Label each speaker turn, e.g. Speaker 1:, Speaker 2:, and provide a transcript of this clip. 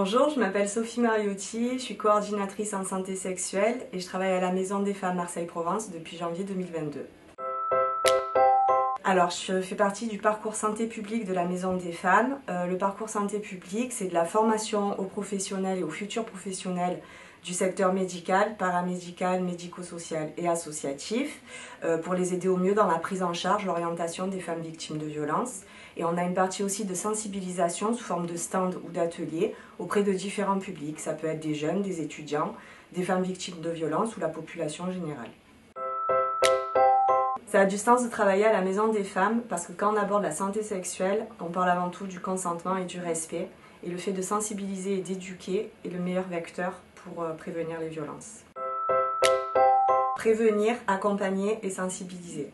Speaker 1: Bonjour, je m'appelle Sophie Mariotti, je suis coordinatrice en santé sexuelle et je travaille à la Maison des Femmes Marseille-Provence depuis janvier 2022. Alors, je fais partie du parcours santé publique de la Maison des Femmes. Euh, le parcours santé publique, c'est de la formation aux professionnels et aux futurs professionnels du secteur médical, paramédical, médico-social et associatif euh, pour les aider au mieux dans la prise en charge, l'orientation des femmes victimes de violences. Et on a une partie aussi de sensibilisation sous forme de stand ou d'atelier auprès de différents publics. Ça peut être des jeunes, des étudiants, des femmes victimes de violences ou la population générale. Ça a du sens de travailler à la maison des femmes parce que quand on aborde la santé sexuelle, on parle avant tout du consentement et du respect. Et le fait de sensibiliser et d'éduquer est le meilleur vecteur pour euh, prévenir les violences. Prévenir, accompagner et sensibiliser.